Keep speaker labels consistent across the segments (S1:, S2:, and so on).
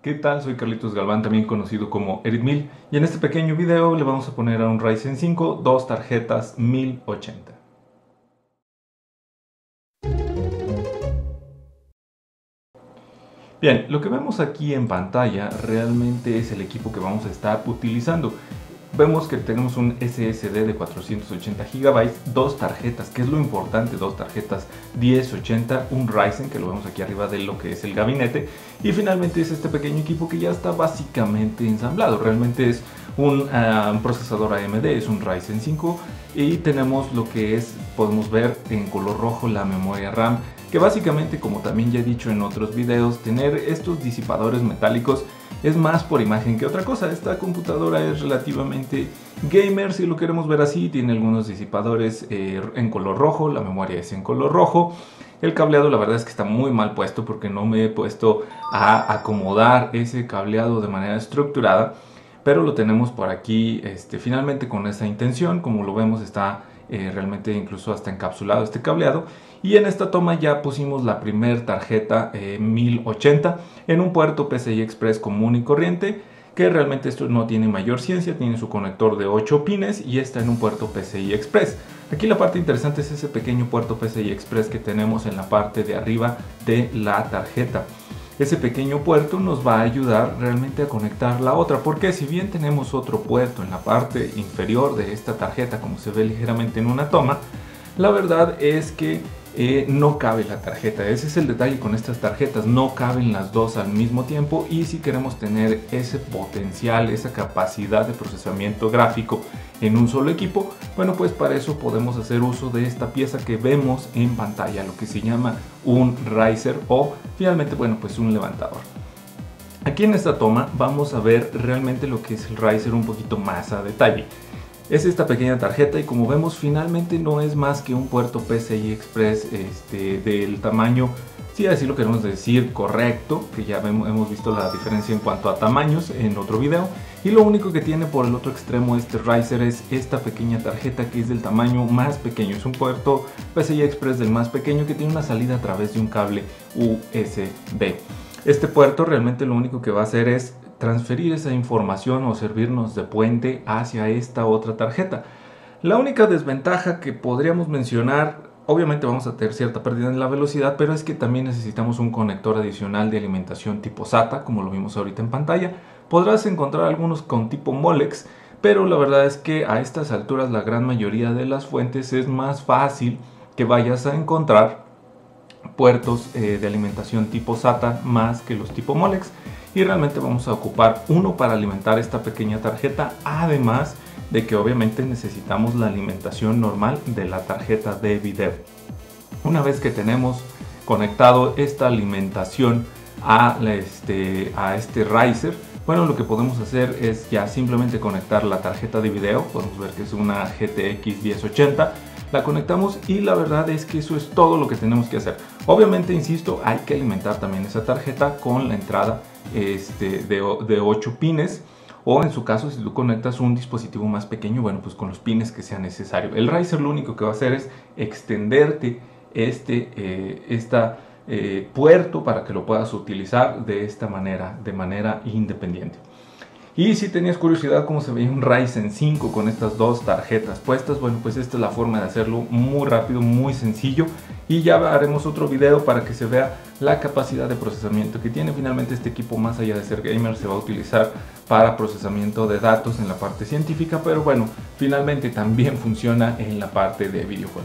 S1: ¿Qué tal? Soy Carlitos Galván, también conocido como Eritmil, y en este pequeño video le vamos a poner a un Ryzen 5 dos tarjetas 1080. Bien, lo que vemos aquí en pantalla realmente es el equipo que vamos a estar utilizando vemos que tenemos un SSD de 480 GB, dos tarjetas, que es lo importante, dos tarjetas 1080, un Ryzen, que lo vemos aquí arriba de lo que es el gabinete, y finalmente es este pequeño equipo que ya está básicamente ensamblado, realmente es un, ah, un procesador AMD, es un Ryzen 5, y tenemos lo que es, podemos ver en color rojo la memoria RAM, que básicamente como también ya he dicho en otros videos, tener estos disipadores metálicos es más por imagen que otra cosa. Esta computadora es relativamente gamer, si lo queremos ver así, tiene algunos disipadores eh, en color rojo, la memoria es en color rojo. El cableado la verdad es que está muy mal puesto porque no me he puesto a acomodar ese cableado de manera estructurada, pero lo tenemos por aquí este, finalmente con esa intención, como lo vemos está eh, realmente incluso hasta encapsulado este cableado y en esta toma ya pusimos la primer tarjeta 1080 eh, en un puerto PCI Express común y corriente que realmente esto no tiene mayor ciencia, tiene su conector de 8 pines y está en un puerto PCI Express. Aquí la parte interesante es ese pequeño puerto PCI Express que tenemos en la parte de arriba de la tarjeta ese pequeño puerto nos va a ayudar realmente a conectar la otra porque si bien tenemos otro puerto en la parte inferior de esta tarjeta como se ve ligeramente en una toma la verdad es que eh, no cabe la tarjeta. Ese es el detalle con estas tarjetas, no caben las dos al mismo tiempo y si queremos tener ese potencial, esa capacidad de procesamiento gráfico en un solo equipo, bueno pues para eso podemos hacer uso de esta pieza que vemos en pantalla, lo que se llama un riser o finalmente bueno pues un levantador. Aquí en esta toma vamos a ver realmente lo que es el riser un poquito más a detalle es esta pequeña tarjeta y como vemos finalmente no es más que un puerto PCI Express este, del tamaño, si así lo queremos decir, correcto, que ya hemos visto la diferencia en cuanto a tamaños en otro video. Y lo único que tiene por el otro extremo este riser es esta pequeña tarjeta que es del tamaño más pequeño. Es un puerto PCI Express del más pequeño que tiene una salida a través de un cable USB. Este puerto realmente lo único que va a hacer es transferir esa información o servirnos de puente hacia esta otra tarjeta. La única desventaja que podríamos mencionar, obviamente vamos a tener cierta pérdida en la velocidad, pero es que también necesitamos un conector adicional de alimentación tipo SATA, como lo vimos ahorita en pantalla. Podrás encontrar algunos con tipo Molex, pero la verdad es que a estas alturas la gran mayoría de las fuentes es más fácil que vayas a encontrar puertos eh, de alimentación tipo SATA más que los tipo Molex. Y realmente vamos a ocupar uno para alimentar esta pequeña tarjeta además de que obviamente necesitamos la alimentación normal de la tarjeta de video. Una vez que tenemos conectado esta alimentación a, este, a este riser bueno lo que podemos hacer es ya simplemente conectar la tarjeta de video podemos ver que es una GTX 1080 la conectamos y la verdad es que eso es todo lo que tenemos que hacer. Obviamente, insisto, hay que alimentar también esa tarjeta con la entrada este, de, de 8 pines o en su caso si tú conectas un dispositivo más pequeño, bueno pues con los pines que sea necesario. El riser lo único que va a hacer es extenderte este eh, esta, eh, puerto para que lo puedas utilizar de esta manera, de manera independiente. Y si tenías curiosidad cómo se veía un Ryzen 5 con estas dos tarjetas puestas, bueno pues esta es la forma de hacerlo muy rápido, muy sencillo. Y ya haremos otro video para que se vea la capacidad de procesamiento que tiene. Finalmente este equipo más allá de ser gamer se va a utilizar para procesamiento de datos en la parte científica pero bueno finalmente también funciona en la parte de videojuegos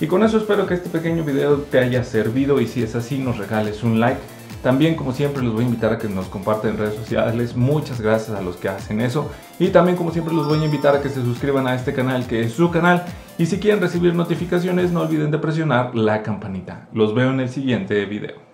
S1: y con eso espero que este pequeño video te haya servido y si es así nos regales un like también, como siempre, los voy a invitar a que nos compartan en redes sociales. Muchas gracias a los que hacen eso. Y también, como siempre, los voy a invitar a que se suscriban a este canal, que es su canal. Y si quieren recibir notificaciones, no olviden de presionar la campanita. Los veo en el siguiente video.